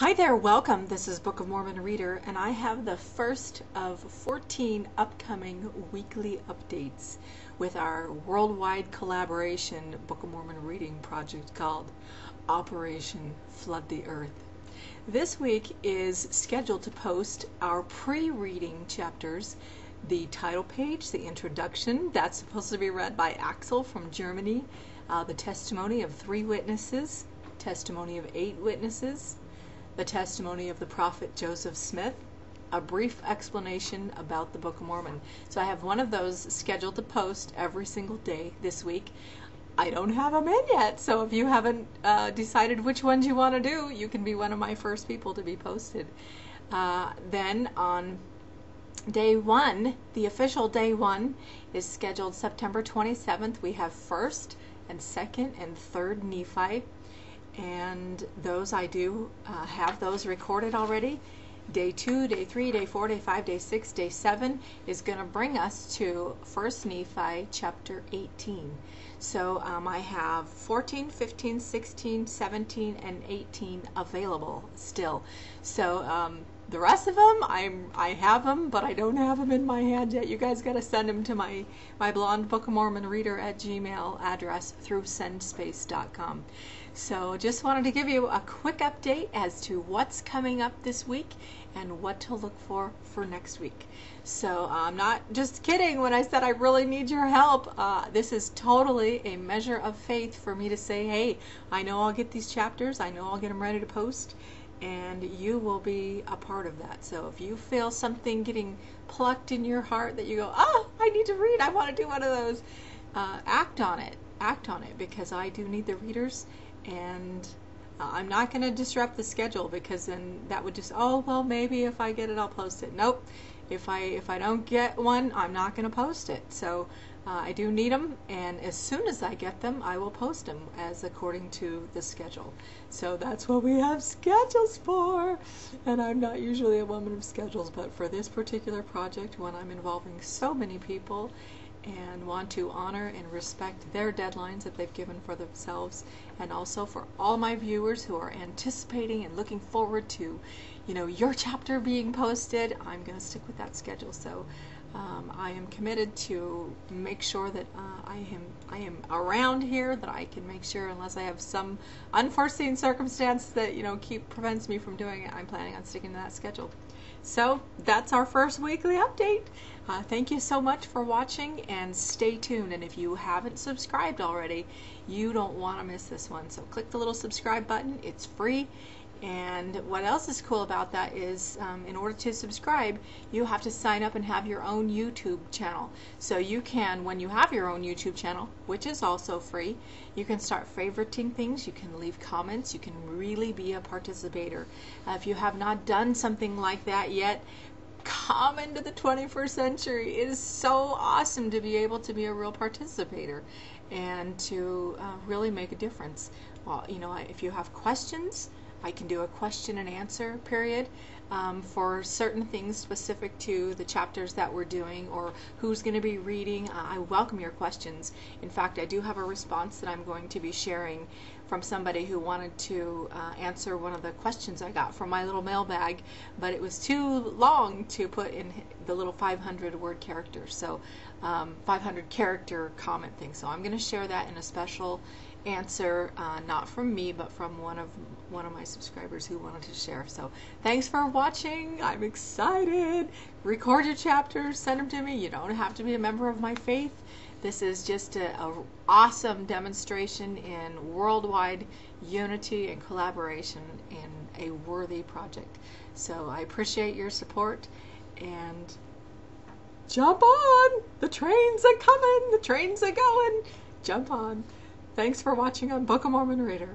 Hi there, welcome. This is Book of Mormon Reader, and I have the first of 14 upcoming weekly updates with our worldwide collaboration Book of Mormon reading project called Operation Flood the Earth. This week is scheduled to post our pre reading chapters the title page, the introduction, that's supposed to be read by Axel from Germany, uh, the testimony of three witnesses, testimony of eight witnesses the testimony of the prophet Joseph Smith, a brief explanation about the Book of Mormon. So I have one of those scheduled to post every single day this week. I don't have them in yet, so if you haven't uh, decided which ones you want to do, you can be one of my first people to be posted. Uh, then on day one, the official day one is scheduled September 27th. We have first and second and third Nephi and those I do uh, have those recorded already. Day two, day three, day four, day five, day six, day seven is going to bring us to First Nephi chapter 18. So um, I have 14, 15, 16, 17, and 18 available still. So um, the rest of them, I'm I have them, but I don't have them in my hand yet. You guys got to send them to my my blonde Book of Mormon reader at Gmail address through sendspace.com. So just wanted to give you a quick update as to what's coming up this week and what to look for for next week. So I'm not just kidding when I said I really need your help. Uh, this is totally a measure of faith for me to say, hey, I know I'll get these chapters. I know I'll get them ready to post and you will be a part of that. So if you feel something getting plucked in your heart that you go, oh, I need to read, I want to do one of those, uh, act on it. Act on it because I do need the readers and uh, I'm not going to disrupt the schedule because then that would just, oh, well, maybe if I get it, I'll post it. Nope. If I if I don't get one, I'm not going to post it. So uh, I do need them, and as soon as I get them, I will post them as according to the schedule. So that's what we have schedules for. And I'm not usually a woman of schedules, but for this particular project, when I'm involving so many people and want to honor and respect their deadlines that they've given for themselves and also for all my viewers who are anticipating and looking forward to you know your chapter being posted i'm going to stick with that schedule so um, I am committed to make sure that uh, I am I am around here that I can make sure unless I have some unforeseen circumstance that you know keep prevents me from doing it I'm planning on sticking to that schedule. So that's our first weekly update. Uh, thank you so much for watching and stay tuned and if you haven't subscribed already you don't want to miss this one. So click the little subscribe button it's free and what else is cool about that is um, in order to subscribe, you have to sign up and have your own YouTube channel. So you can, when you have your own YouTube channel, which is also free, you can start favoriting things, you can leave comments, you can really be a participator. Uh, if you have not done something like that yet, come into the 21st century. It is so awesome to be able to be a real participator and to uh, really make a difference. Well, you know, if you have questions, I can do a question and answer period um, for certain things specific to the chapters that we're doing or who's going to be reading. Uh, I welcome your questions. In fact, I do have a response that I'm going to be sharing from somebody who wanted to uh, answer one of the questions I got from my little mailbag, but it was too long to put in the little 500 word character, so um, 500 character comment thing. So I'm going to share that in a special answer, uh, not from me, but from one of one of my subscribers who wanted to share. So thanks for watching. I'm excited. Record your chapters, send them to me. You don't have to be a member of my faith. This is just an awesome demonstration in worldwide unity and collaboration in a worthy project. So I appreciate your support and jump on! The trains are coming! The trains are going! Jump on! Thanks for watching on Book of Mormon Reader.